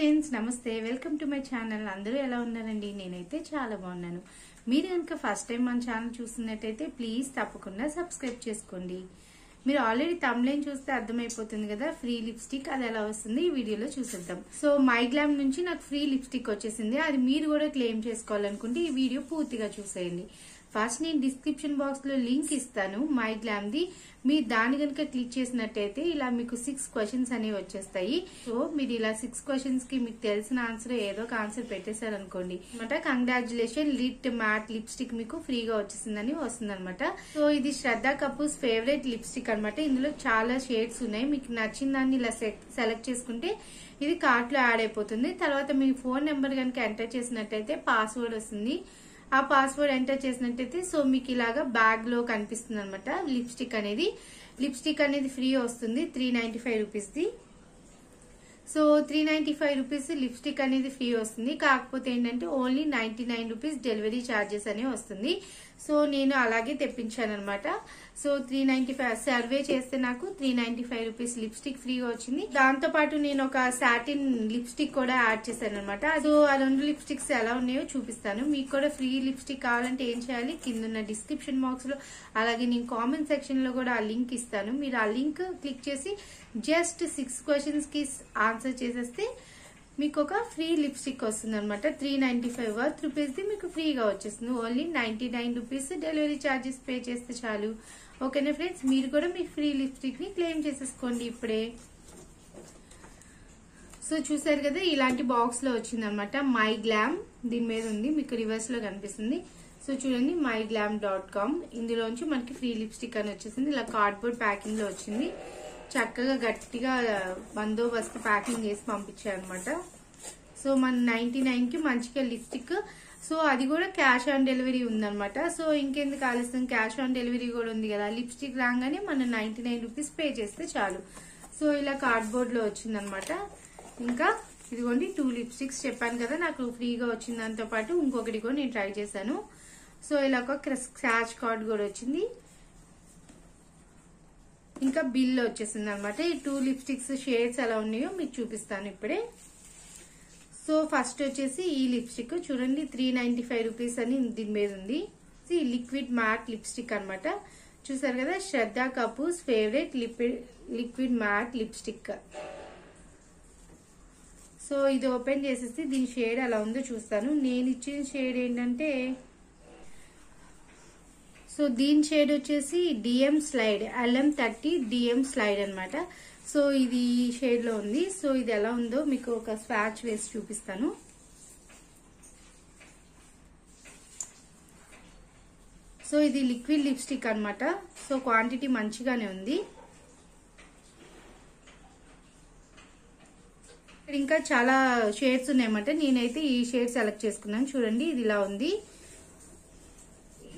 Friends నమస్తే. Welcome to my channel అందరూ ఎలా ఉన్నారండి? నేనైతే చాలా బాగున్నాను. మీరు కనుక ఫస్ట్ టైం మన ఛానల్ చూస్తున్నట్టయితే ప్లీజ్ తప్పకుండా సబ్స్క్రైబ్ చేసుకోండి. మీరు ఆల్రెడీ తమ్లైన్ చూస్తే అర్థమైపోతుంది కదా ఫ్రీ లిప్స్టిక్ అది ఎలా వస్తుంది? ఈ వీడియోలో చూసేద్దాం. సో మై గ్లామ్ నుంచి నాకు ఫ్రీ లిప్స్టిక్ వచ్చేసింది. అది మీరు కూడా క్లెయిమ్ చేసుకోవాలనుకుంటే ఈ వీడియో పూర్తిగా చూసేయండి. ఫస్ట్ నేను డిస్క్రిప్షన్ బాక్స్లో లింక్ ఇస్తాను మై గ్లామ్ ది మీరు దాని కనుక క్లిక్ చేసినట్టయితే ఇలా మీకు సిక్స్ క్వశ్చన్స్ అనేవి వచ్చేస్తాయి. సో మీరు ఇలా సిక్స్ క్వశ్చన్స్కి మీకు తెలిసిన ఆన్సర్ ఏదో ఒక ఆన్సర్ పెట్టేశారు అనుకోండి అనమాట కంగ్రాచులేషన్ లిట్ మ్యాట్ లిప్స్టిక్ మీకు ఫ్రీగా వచ్చేసిందని వస్తుంది అనమాట సో ఇది శ్రద్ధా కపూర్స్ ఫేవరెట్ లిప్స్టిక్ అనమాట. ఇందులో చాలా షేడ్స్ ఉన్నాయి. మీకు నచ్చిన దాన్ని ఇలా సెలెక్ట్ చేసుకుంటే ఇది కార్ట్లో యాడ్ అయిపోతుంది. తర్వాత మీ ఫోన్ నెంబర్ కనుక ఎంటర్ చేసినట్టయితే పాస్వర్డ్ వస్తుంది. ఆ పాస్వర్డ్ ఎంటర్ చేసినట్టయితే సో మీకు ఇలాగా బ్యాగ్లో కనిపిస్తుంది అనమాట లిప్స్టిక్ అనేది లిప్స్టిక్ అనేది ఫ్రీ వస్తుంది three ninety five rupees the. So three ninety five rupees lipstick అనేది ఫ్రీ వస్తుంది. కాకపోతే ఏంటంటే only ninety nine rupees delivery charges అనేవి వస్తుంది. సో నేను అలాగే తెప్పించాను అనమాట so three ninety five survey చేస్తే నాకు three ninety five rupees lipstick ఫ్రీగా వచ్చింది. దాంతో పాటు నేను ఒక సాటిన్ లిప్స్టిక్ కూడా యాడ్ చేశాను అనమాట సో ఆ రెండు లిప్స్టిక్స్ ఎలా ఉన్నాయో చూపిస్తాను. మీకు కూడా ఫ్రీ లిప్స్టిక్ కావాలంటే ఏం చేయాలి? కింద డిస్క్రిప్షన్ బాక్స్లో అలాగే నేను కామెంట్ సెక్షన్లో కూడా ఆ లింక్ ఇస్తాను. మీరు ఆ లింక్ క్లిక్ చేసి జస్ట్ సిక్స్ క్వశ్చన్స్కి ఆన్సర్ చేసేస్తే మీకు ఒక ఫ్రీ లిప్స్టిక్ వస్తుంది అనమాట త్రీ నైన్టీ ఫైవ్ వర్త్ రూపీస్ది మీకు ఫ్రీగా వచ్చేస్తుంది. Only ninety nine rupees delivery charges pay చేస్తే చాలు. ఓకేనా ఫ్రెండ్స్? మీరు కూడా మీ ఫ్రీ లిప్స్టిక్ని క్లెయిమ్ చేసేసుకోండి ఇప్పుడే. సో చూసారు కదా ఇలాంటి బాక్స్లో వచ్చింది అనమాట మై గ్లామ్ దీని మీద ఉంది మీకు రివర్స్లో కనిపిస్తుంది. సో చూడండి మై గ్లామ్ డాట్ కామ్ ఇందులోంచి మనకి ఫ్రీ లిప్స్టిక్ అని వచ్చేసింది. ఇలా కార్డ్బోర్డ్ ప్యాకింగ్లో వచ్చింది. చక్కగా గట్టిగా బందోబస్తు ప్యాకింగ్ చేసి పంపించారు అనమాట సో మన నైన్టీ నైన్కి మంచిగా లిప్స్టిక్. సో అది కూడా క్యాష్ ఆన్ డెలివరీ ఉందనమాట సో ఇంకెందుకు ఆలస్యం క్యాష్ ఆన్ డెలివరీ కూడా ఉంది కదా. లిప్స్టిక్ రాగానే మనం నైన్టీ నైన్ రూపీస్ పే చేస్తే చాలు. సో ఇలా కార్డ్బోర్డ్లో వచ్చిందనమాట ఇంకా ఇదిగోండి టూ లిప్స్టిక్స్ చెప్పాను కదా నాకు ఫ్రీగా వచ్చిన దాంతో పాటు ఇంకొకటి కూడా నేను ట్రై చేశాను. సో ఇలా ఒక స్క్రాచ్ కార్డ్ కూడా వచ్చింది. ఇంకా బిల్ వచ్చేసింది అనమాట ఈ టూ లిప్స్టిక్స్ షేడ్స్ ఎలా ఉన్నాయో మీకు చూపిస్తాను ఇప్పుడే. సో ఫస్ట్ వచ్చేసి ఈ లిప్స్టిక్ చూడండి త్రీ నైన్టీ ఫైవ్ రూపీస్ అని దీని మీద ఉంది. లిక్విడ్ మ్యాట్ లిప్స్టిక్ అనమాట. చూసారు కదా Shraddha Kapoor's favourite liquid matte lipstick so ఇది ఓపెన్ చేసేసి దీని షేడ్ ఎలా ఉందో చూస్తాను. నేను ఇచ్చిన షేడ్ ఏంటంటే సో దీని షేడ్ వచ్చేసి DM slide LM thirty DM slide అనమాట సో ఇది ఈ షేడ్లో ఉంది. సో ఇది ఎలా ఉందో మీకు ఒక స్వాచ్ వేసి చూపిస్తాను. సో ఇది లిక్విడ్ లిప్స్టిక్ అనమాట సో క్వాంటిటీ మంచిగానే ఉంది. ఇంకా చాలా షేడ్స్ ఉన్నాయన్నమాట. నేనైతే ఈ షేడ్ సెలెక్ట్ చేసుకున్నాను. చూడండి ఇది ఇలా ఉంది.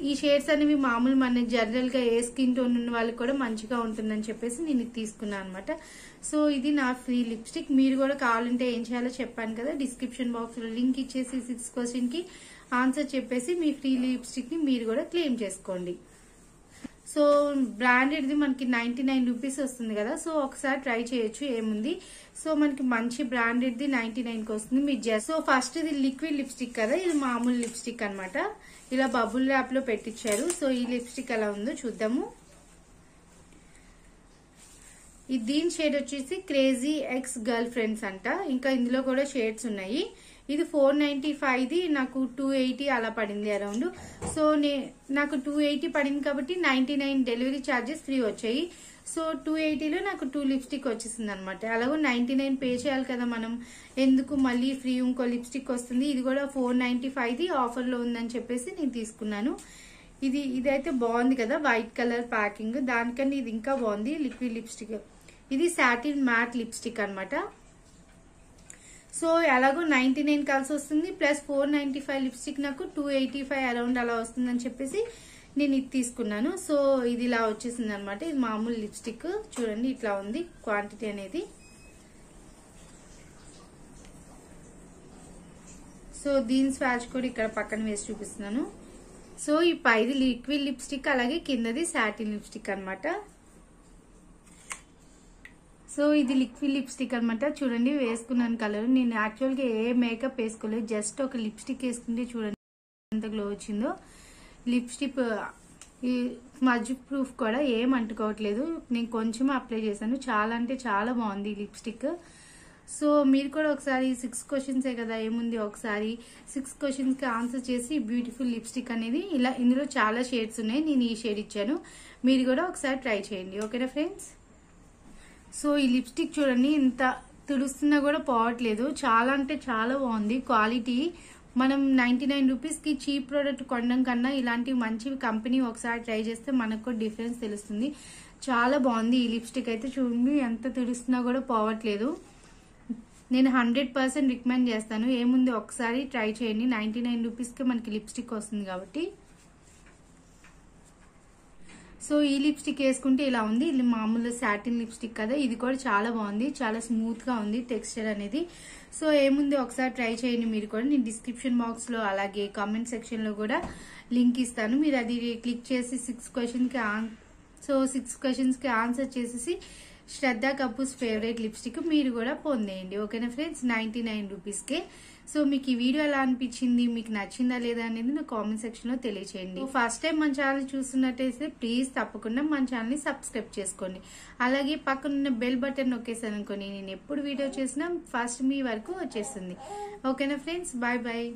ఈ షేడ్స్ అనేవి మామూలు మన జనరల్గా ఏ స్కిన్ టోన్ ఉన్న వాళ్ళకి కూడా మంచిగా ఉంటుందని చెప్పేసి నేను ఇది తీసుకున్నాను అనమాట సో ఇది నా ఫ్రీ లిప్స్టిక్. మీరు కూడా కావాలంటే ఏం చేయాలో చెప్పాను కదా డిస్క్రిప్షన్ బాక్స్లో లింక్ ఇచ్చేసి సిక్స్ క్వశ్చన్కి ఆన్సర్ చెప్పేసి మీ ఫ్రీ లిప్స్టిక్ని మీరు కూడా క్లెయిమ్ చేసుకోండి. బ్రాండెడ్ది మనకి నైన్టీ నైన్ రూపీస్ వస్తుంది కదా సో ఒకసారి ట్రై చేయొచ్చు ఏముంది. సో మనకి మంచి బ్రాండెడ్ది నైన్టీ నైన్కి వస్తుంది మీరు జస్ట్ సో ఫస్ట్ ఇది లిక్విడ్ లిప్స్టిక్ కదా ఇది మామూలు లిప్స్టిక్ అనమాట ఇలా బబుల్ ర్యాప్లో పెట్టించారు సో ఈ లిప్స్టిక్ ఎలా ఉందో చూద్దాము. ఈ దీని షేడ్ వచ్చేసి క్రేజీ ఎక్స్ గర్ల్ ఫ్రెండ్స్ అంట ఇంకా ఇందులో కూడా షేడ్స్ ఉన్నాయి. ఇది ఫోర్ నైన్టీ ఫైవ్ది నాకు టూ ఎయిటీ అలా పడింది అరౌండ్. సో నే నాకు టూ ఎయిటీ పడింది కాబట్టి ninety nine delivery charges free వచ్చాయి. సో టూ ఎయిటీలో నాకు టూ లిప్స్టిక్ వచ్చేసింది అనమాట అలాగో నైన్టీ నైన్ పే చేయాలి కదా మనం. ఎందుకు మళ్ళీ ఫ్రీ ఇంకో లిప్స్టిక్ వస్తుంది? ఇది కూడా ఫోర్ నైన్టీ ఫైవ్ది ఆఫర్లో ఉందని చెప్పేసి నేను తీసుకున్నాను. ఇది ఇదైతే బాగుంది కదా వైట్ కలర్ ప్యాకింగ్. దానికన్నా ఇది ఇంకా బాగుంది లిక్విడ్ లిప్స్టిక్. ఇది సాటిన్ మ్యాట్ లిప్స్టిక్ అనమాట సో ఎలాగో నైన్టీ నైన్ కలిసి వస్తుంది plus four ninety five lipstick నాకు టూ ఎయిటీ ఫైవ్ అరౌండ్ అలా వస్తుందని చెప్పేసి నేను ఇది తీసుకున్నాను. సో ఇది ఇలా వచ్చేసింది అనమాట ఇది మామూలు లిప్స్టిక్. చూడండి ఇట్లా ఉంది క్వాంటిటీ అనేది. సో దీని స్వాచ్ కూడా ఇక్కడ పక్కన వేసి చూపిస్తున్నాను. సో ఈ పైది లిక్విడ్ లిప్స్టిక్ అలాగే కిందది సాటిన్ లిప్స్టిక్ అనమాట. సో ఇది లిక్విడ్ లిప్స్టిక్ అనమాట చూడండి వేసుకున్నాను కలర్. నేను యాక్చువల్గా ఏ మేకప్ వేసుకోలేదు. జస్ట్ ఒక లిప్స్టిక్ వేసుకుంటే చూడండి ఎంత గ్లో వచ్చిందో. లిప్స్టిక్ ఈ స్మజ్ ప్రూఫ్ కూడా ఏం అంటుకోవట్లేదు. నేను కొంచెం అప్లై చేశాను. చాలా అంటే చాలా బాగుంది ఈ లిప్స్టిక్. సో మీరు కూడా ఒకసారి సిక్స్ క్వశ్చన్సే కదా ఏముంది ఒకసారి సిక్స్ క్వశ్చన్స్కి ఆన్సర్ చేసి బ్యూటిఫుల్ లిప్స్టిక్ అనేది ఇలా ఇందులో చాలా షేడ్స్ ఉన్నాయి. నేను ఈ షేడ్ ఇచ్చాను. మీరు కూడా ఒకసారి ట్రై చేయండి. ఓకేనా ఫ్రెండ్స్ సో ఈ లిప్స్టిక్ చూడండి ఇంత తుడుస్తున్నా కూడా పోవట్లేదు. చాలా అంటే చాలా బాగుంది క్వాలిటీ. మనం నైన్టీ నైన్ రూపీస్కి చీప్ ప్రోడక్ట్ కొనడం కన్నా ఇలాంటి మంచి కంపెనీ ఒకసారి ట్రై చేస్తే మనకు కూడా డిఫరెన్స్ తెలుస్తుంది. చాలా బాగుంది ఈ లిప్స్టిక్ అయితే చూడండి ఎంత తుడుస్తున్నా కూడా పోవట్లేదు. నేను హండ్రెడ్ పర్సెంట్ రికమెండ్ చేస్తాను. ఏముంది ఒకసారి ట్రై చేయండి. నైన్టీ నైన్ రూపీస్కి మనకి లిప్స్టిక్ వస్తుంది కాబట్టి. సో ఈ లిప్స్టిక్ వేసుకుంటే ఇలా ఉంది. ఇది మామూలు సాటిన్ లిప్స్టిక్ కదా. ఇది కూడా చాలా బాగుంది. చాలా స్మూత్గా ఉంది టెక్స్చర్ అనేది. సో ఏముంది ఒకసారి ట్రై చేయండి మీరు కూడా. నేను డిస్క్రిప్షన్ బాక్స్లో అలాగే కామెంట్ సెక్షన్లో కూడా లింక్ ఇస్తాను. మీరు అది క్లిక్ చేసి సిక్స్ క్వశ్చన్కి సో సిక్స్ క్వశ్చన్స్కి ఆన్సర్ చేసేసి శ్రద్ధ కపూర్స్ ఫేవరెట్ లిప్స్టిక్ మీరు కూడా పొందేయండి. ఓకేనా ఫ్రెండ్స్ నైన్టీ నైన్ రూపీస్కే సో మీకు ఈ వీడియో ఎలా అనిపించింది? మీకు నచ్చిందా లేదా అనేది నా కామెంట్ సెక్షన్లో తెలియచేయండి. ఫస్ట్ టైం మన ఛానల్ చూస్తున్నట్టయితే ప్లీజ్ తప్పకుండా మన ఛానల్ని సబ్స్క్రైబ్ చేసుకోండి. అలాగే పక్కన ఉన్న బెల్ బటన్ నొక్కేసాను అనుకోండి. నేను ఎప్పుడు వీడియో చేసినా ఫస్ట్ మీ వరకు వచ్చేస్తుంది. ఓకేనా ఫ్రెండ్స్ బాయ్ బాయ్